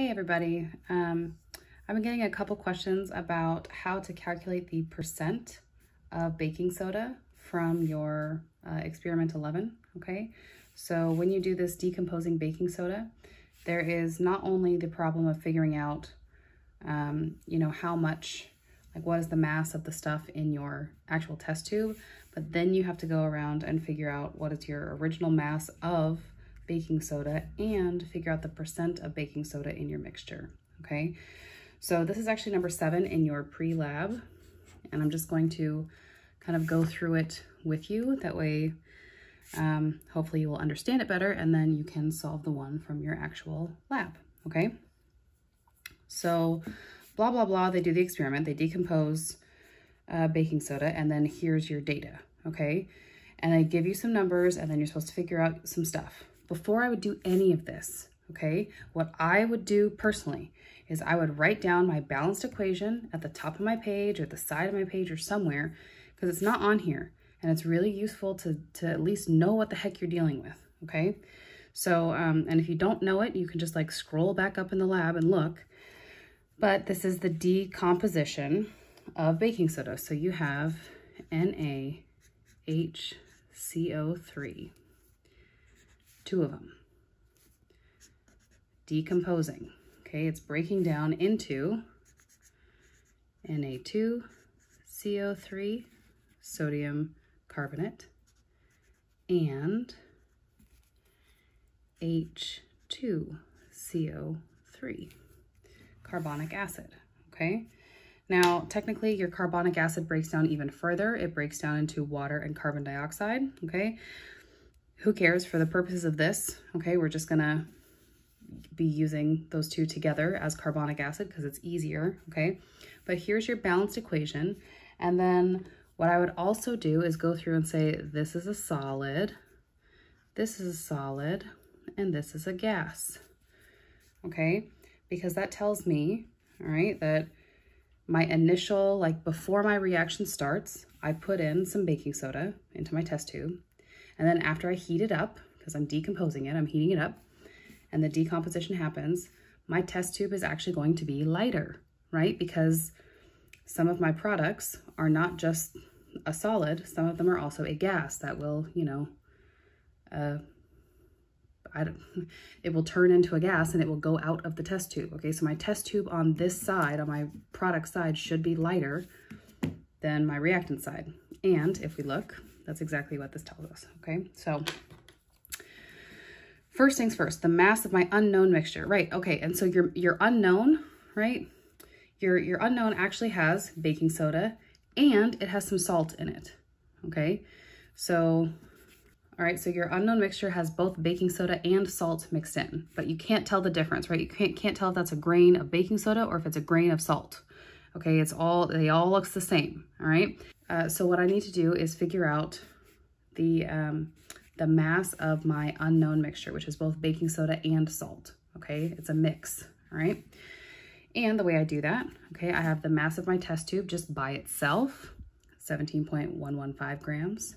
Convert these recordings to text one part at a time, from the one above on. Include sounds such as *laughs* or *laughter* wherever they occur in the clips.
Hey everybody. Um, I've been getting a couple questions about how to calculate the percent of baking soda from your uh, experiment 11, okay? So when you do this decomposing baking soda, there is not only the problem of figuring out, um, you know, how much, like what is the mass of the stuff in your actual test tube, but then you have to go around and figure out what is your original mass of baking soda and figure out the percent of baking soda in your mixture, okay? So this is actually number seven in your pre-lab, and I'm just going to kind of go through it with you. That way, um, hopefully you will understand it better, and then you can solve the one from your actual lab, okay? So blah, blah, blah, they do the experiment, they decompose uh, baking soda, and then here's your data, okay? And they give you some numbers, and then you're supposed to figure out some stuff before I would do any of this, okay, what I would do personally is I would write down my balanced equation at the top of my page or the side of my page or somewhere because it's not on here and it's really useful to, to at least know what the heck you're dealing with, okay? So, um, and if you don't know it, you can just like scroll back up in the lab and look. But this is the decomposition of baking soda. So you have NaHCO3 two of them. Decomposing, okay? It's breaking down into Na2, CO3, sodium carbonate, and H2CO3, carbonic acid, okay? Now, technically, your carbonic acid breaks down even further. It breaks down into water and carbon dioxide, okay? Who cares for the purposes of this, okay, we're just gonna be using those two together as carbonic acid because it's easier, okay? But here's your balanced equation. And then what I would also do is go through and say, this is a solid, this is a solid, and this is a gas, okay? Because that tells me, all right, that my initial, like before my reaction starts, I put in some baking soda into my test tube. And then after I heat it up, because I'm decomposing it, I'm heating it up, and the decomposition happens, my test tube is actually going to be lighter, right? Because some of my products are not just a solid, some of them are also a gas that will, you know, uh, I don't, *laughs* it will turn into a gas and it will go out of the test tube. Okay, so my test tube on this side, on my product side, should be lighter than my reactant side. And if we look, that's exactly what this tells us, okay? So first things first, the mass of my unknown mixture, right? Okay, and so your, your unknown, right? Your, your unknown actually has baking soda and it has some salt in it, okay? So, all right, so your unknown mixture has both baking soda and salt mixed in, but you can't tell the difference, right? You can't, can't tell if that's a grain of baking soda or if it's a grain of salt. Okay, it's all, they all looks the same, all right? Uh, so what I need to do is figure out the, um, the mass of my unknown mixture, which is both baking soda and salt, okay? It's a mix, all right? And the way I do that, okay, I have the mass of my test tube just by itself, 17.115 grams,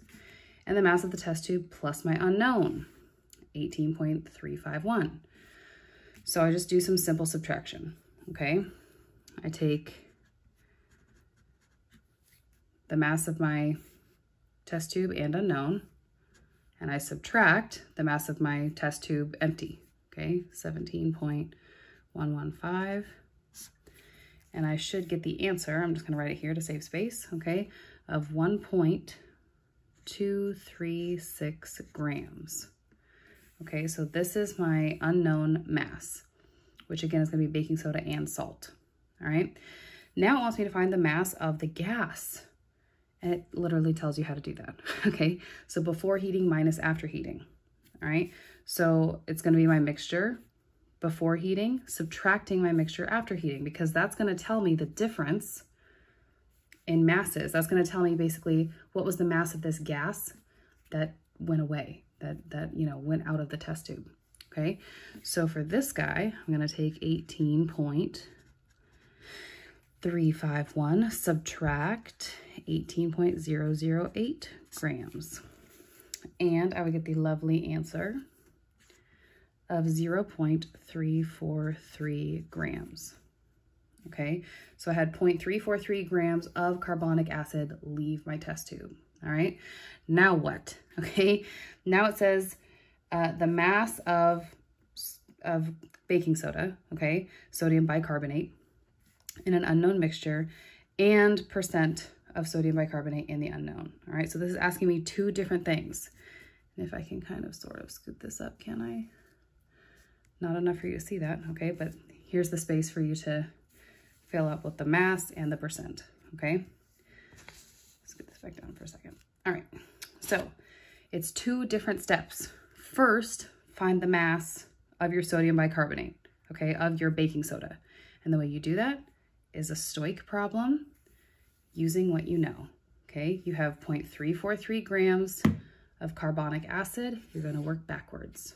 and the mass of the test tube plus my unknown, 18.351. So I just do some simple subtraction, okay? I take the mass of my test tube and unknown, and I subtract the mass of my test tube empty, okay, 17.115, and I should get the answer, I'm just gonna write it here to save space, okay, of 1.236 grams. Okay, so this is my unknown mass, which again is gonna be baking soda and salt, all right? Now it wants me to find the mass of the gas. It literally tells you how to do that, *laughs* okay? So before heating minus after heating, all right? So it's gonna be my mixture before heating, subtracting my mixture after heating, because that's gonna tell me the difference in masses. That's gonna tell me basically what was the mass of this gas that went away, that, that you know, went out of the test tube, okay? So for this guy, I'm gonna take 18.351, subtract 18.008 grams. And I would get the lovely answer of 0.343 grams. Okay, so I had 0.343 grams of carbonic acid leave my test tube. All right, now what? *laughs* Okay, now it says uh, the mass of, of baking soda, okay, sodium bicarbonate in an unknown mixture and percent of sodium bicarbonate in the unknown. All right, so this is asking me two different things. And if I can kind of sort of scoop this up, can I? Not enough for you to see that, okay? But here's the space for you to fill up with the mass and the percent, okay? Let's get this back down for a second. All right, so it's two different steps. First, find the mass of your sodium bicarbonate, okay, of your baking soda. And the way you do that is a stoich problem using what you know, okay? You have 0.343 grams of carbonic acid. You're gonna work backwards.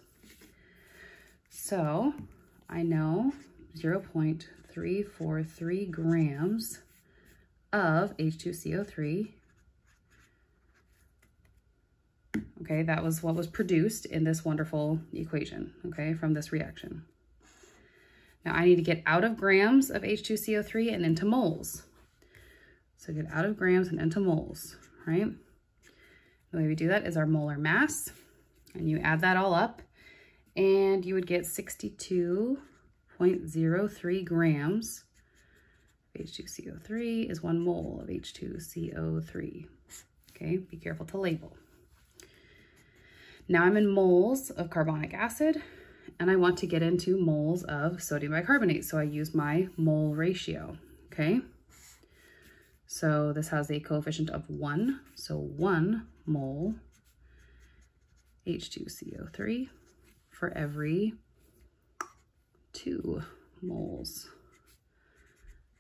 So I know 0.343 grams of H2CO3. Okay, that was what was produced in this wonderful equation, okay, from this reaction. Now I need to get out of grams of H2CO3 and into moles. So get out of grams and into moles, right? The way we do that is our molar mass, and you add that all up, and you would get 62.03 grams of H2CO3 is one mole of H2CO3. Okay, be careful to label. Now I'm in moles of carbonic acid, and I want to get into moles of sodium bicarbonate, so I use my mole ratio, okay? So this has a coefficient of 1, so 1 mole H2CO3 for every 2 moles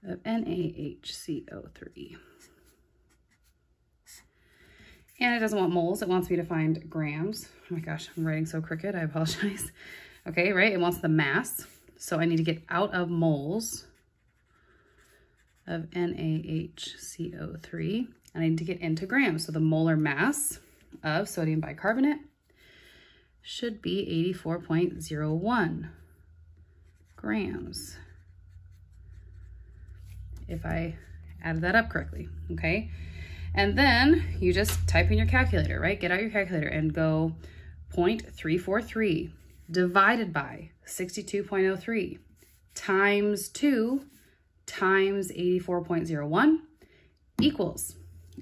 of NaHCO3. And it doesn't want moles, it wants me to find grams. Oh my gosh, I'm writing so crooked, I apologize. *laughs* Okay, right, it wants the mass. So I need to get out of moles of NaHCO3. And I need to get into grams. So the molar mass of sodium bicarbonate should be 84.01 grams. If I added that up correctly, okay? And then you just type in your calculator, right? Get out your calculator and go 0.343 divided by 62.03 times 2 times 84.01 equals,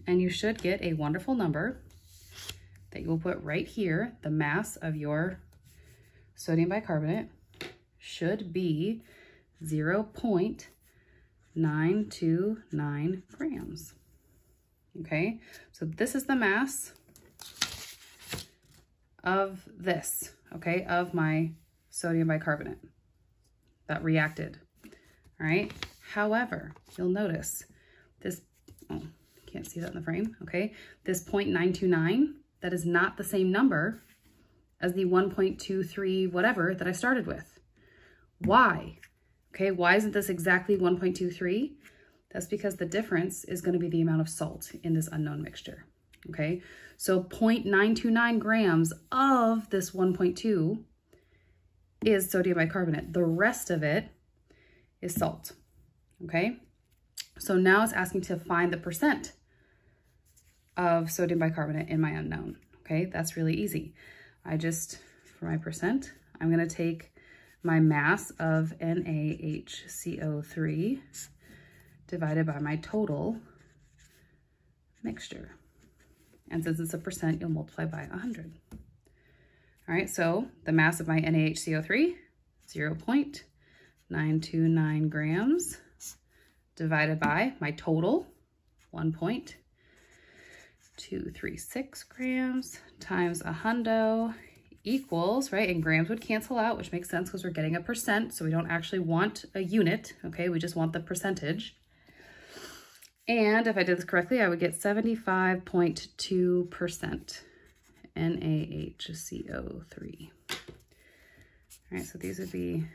and you should get a wonderful number that you will put right here. The mass of your sodium bicarbonate should be 0 0.929 grams. Okay, so this is the mass of this, okay, of my sodium bicarbonate that reacted, all right? However, you'll notice this, oh, can't see that in the frame, okay? This 0.929, that is not the same number as the 1.23 whatever that I started with. Why? Okay, why isn't this exactly 1.23? That's because the difference is gonna be the amount of salt in this unknown mixture, okay? So 0.929 grams of this 1.2 is sodium bicarbonate. The rest of it is salt okay? So now it's asking to find the percent of sodium bicarbonate in my unknown, okay? That's really easy. I just, for my percent, I'm gonna take my mass of NaHCO3 divided by my total mixture. And since it's a percent, you'll multiply by 100. All right, so the mass of my NaHCO3, 0 0.929 grams divided by my total, 1.236 grams times a hundo equals, right, and grams would cancel out, which makes sense because we're getting a percent, so we don't actually want a unit, okay, we just want the percentage. And if I did this correctly, I would get 75.2% NaHCO3. All right, so these would be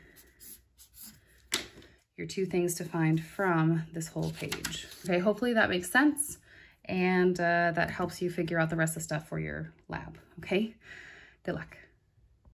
your two things to find from this whole page. Okay, hopefully that makes sense and uh, that helps you figure out the rest of the stuff for your lab, okay? Good luck.